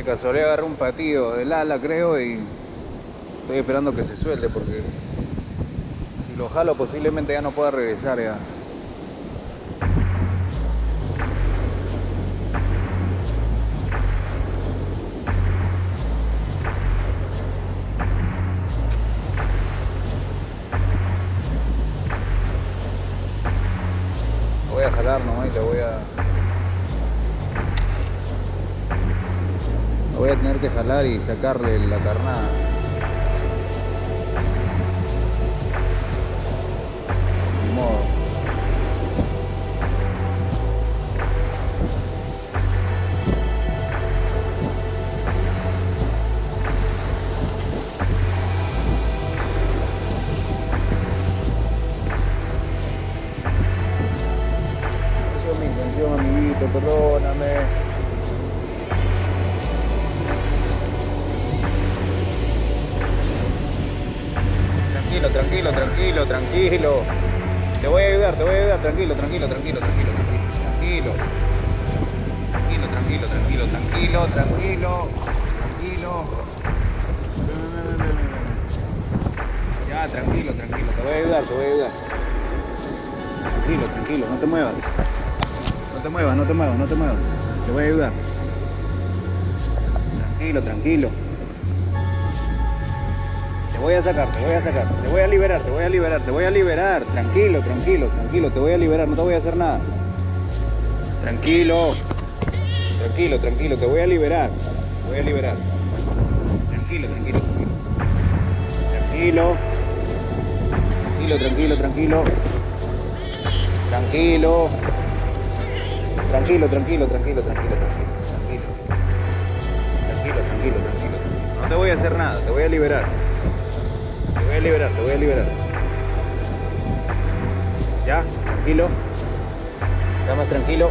De casualidad agarré un patillo del ala creo y estoy esperando que se suelte porque si lo jalo posiblemente ya no pueda regresar ya. Voy a tener que jalar y sacarle la carnada. Tranquilo. Te voy a ayudar, te voy a ayudar, tranquilo, tranquilo, tranquilo, tranquilo, tranquilo. Tranquilo, tranquilo, tranquilo, tranquilo, tranquilo, tranquilo. Ya, tranquilo, tranquilo, te voy a ayudar, te voy a ayudar. Tranquilo, tranquilo, no te muevas. No te muevas, no te muevas, no te muevas. Te voy a ayudar. Tranquilo, tranquilo. Voy a sacar, te voy a sacar, te voy a liberar, te voy a liberar, te voy a liberar. Tranquilo, tranquilo, tranquilo, te voy a liberar, no te voy a hacer nada. Tranquilo, tranquilo, tranquilo, te voy a liberar, te voy a liberar. Tranquilo. Tranquilo, tranquilo, tranquilo, tranquilo. Tranquilo. Tranquilo, tranquilo, tranquilo, tranquilo, tranquilo, tranquilo. Tranquilo, tranquilo, tranquilo. No te voy a hacer nada, te voy a liberar. Liberar, te voy a liberar. Ya, tranquilo. Ya más tranquilo.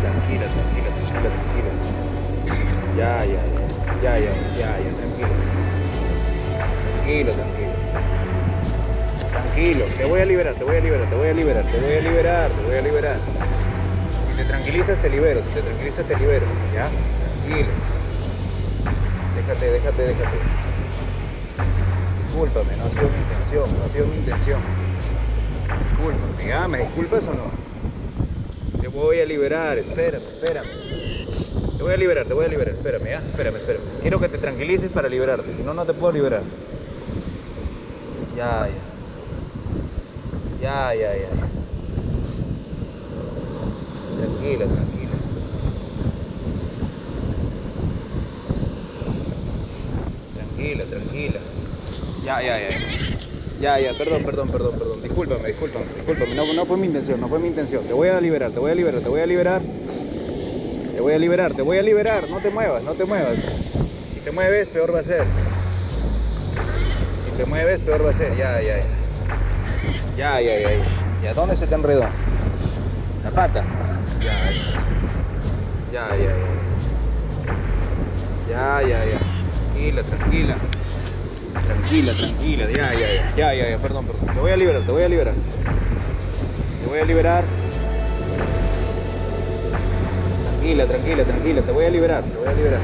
Tranquila, tranquila, tranquila, tranquila. Ya, ya, ya, ya, ya, ya, ya, tranquilo. Tranquilo, tranquilo. Tranquilo, te voy a liberar, te voy a liberar, te voy a liberar, te voy a liberar, te voy a liberar. Si te tranquilizas te libero, si te tranquilizas te libero, ¿ya? Tranquilo. Déjate, déjate, déjate. Discúlpame, no ha sido mi intención, no ha sido mi intención. Discúlpame, ¿ya? ¿Me disculpas o no? Te voy a liberar, espérame, espérame. Te voy a liberar, te voy a liberar, espérame, ¿ya? Espérame, espérame. Quiero que te tranquilices para liberarte, si no, no te puedo liberar. Ya, ya. Ya, ya, ya. Tranquila. Tranquila, tranquila. Ya, ya, ya. Ya, ya, perdón, perdón, perdón, perdón. Discúlpame, discúlpame, discúlpame. No, no fue mi intención, no fue mi intención. Te voy a liberar, te voy a liberar, te voy a liberar. Te voy a liberar, te voy a liberar. No te muevas, no te muevas. Si te mueves, peor va a ser. Si te mueves, peor va a ser. Ya, ya, ya. Ya, ya, ya. ¿Ya dónde se te enredó? La pata. Ya, ya, ya. Ya, ya, ya. ya. Tranquila, tranquila. Tranquila, tranquila. Ya, ya, ya. Ya, ya, ya. Perdón, perdón. Te voy a liberar, te voy a liberar. Te voy a liberar. Tranquila, tranquila, tranquila. Te voy a liberar, te voy a liberar.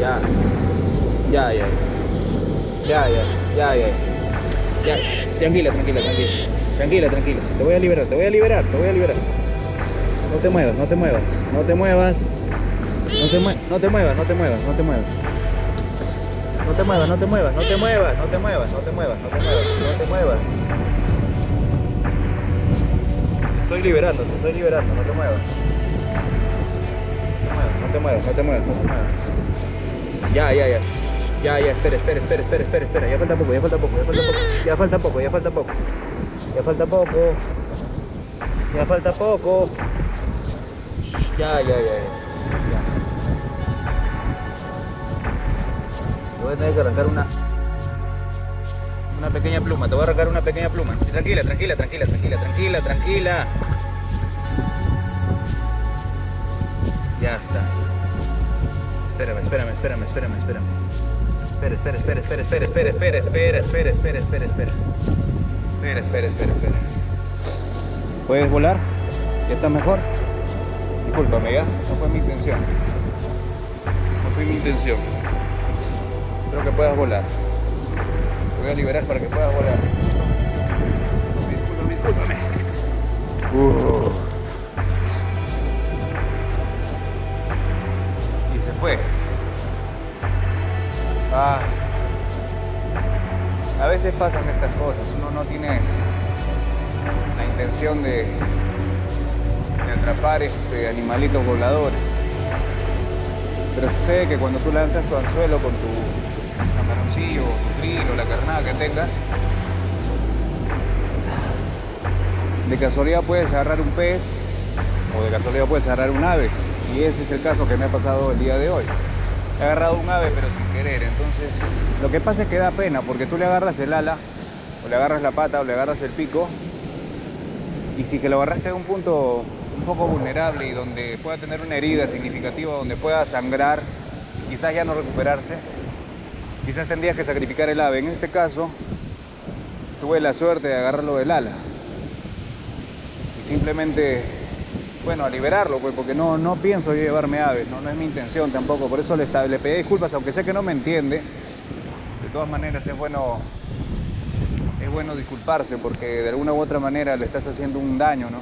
Ya. Ya, ya, ya. Ya, ya, ya, ya. Tranquila, tranquila, tranquila. Tranquila, tranquila. Te voy a liberar, te voy a liberar, te voy a liberar. No te muevas, no te muevas, no te muevas. No te, mue- no te muevas, no te muevas, no te muevas. No te muevas, no te muevas, no te muevas, no te muevas, no te muevas, no te muevas, no te muevas. Estoy liberando, te estoy liberando, no te muevas. No te muevas, no te muevas, no te muevas. Ya, ya, ya. Ya, ya, espera, espera, espera, espera, espera, espera. Ya falta poco, ya falta poco, ya falta poco. Ya falta poco, ya falta poco. Ya falta poco. Ya falta poco. Ya, ya. ya. Voy a tener que arrancar una una pequeña pluma, te voy a arrancar una pequeña pluma. Tranquila, tranquila, tranquila, tranquila, tranquila, tranquila. Ya está. Espérame, espérame, espérame, espérame, espérame. Espera, espera, espera, espera, espera, espera, espera, espera, espera, espera, espera, espera. Espera, espera, espera, espera. ¿Puedes volar? ¿Ya está mejor? Discúlpame, ¿ya? No fue mi intención. No fue mi intención. Espero que puedas volar. Te voy a liberar para que puedas volar. Discúlpame, discúlpame. Y se fue. Ah. A veces pasan estas cosas. Uno no tiene la intención de, de atrapar este, animalitos voladores. Pero sucede que cuando tú lanzas tu anzuelo con tu camaroncillo, tu trilo, la carnada que tengas, de casualidad puedes agarrar un pez o de casualidad puedes agarrar un ave. Y ese es el caso que me ha pasado el día de hoy. He agarrado un ave pero sin querer. Entonces lo que pasa es que da pena porque tú le agarras el ala, o le agarras la pata, o le agarras el pico. Y si que lo agarraste en un punto un poco vulnerable y donde pueda tener una herida significativa, donde pueda sangrar, quizás ya no recuperarse, quizás tendrías que sacrificar el ave. En este caso, tuve la suerte de agarrarlo del ala. Y simplemente, bueno, a liberarlo, pues, porque no, no pienso llevarme aves, no, es mi intención tampoco. Por eso le pedí disculpas, aunque sé que no me entiende. De todas maneras, es bueno, es bueno disculparse porque de alguna u otra manera le estás haciendo un daño, ¿no?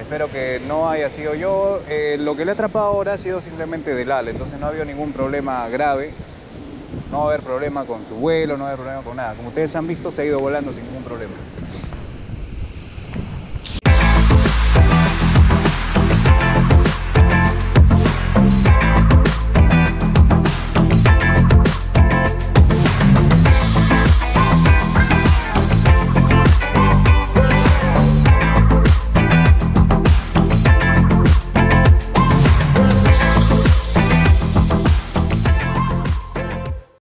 Espero que no haya sido yo. Eh, lo que le he atrapado ahora ha sido simplemente del ala, entonces no ha habido ningún problema grave. No va a haber problema con su vuelo, no va a haber problema con nada. Como ustedes han visto, se ha ido volando sin ningún problema.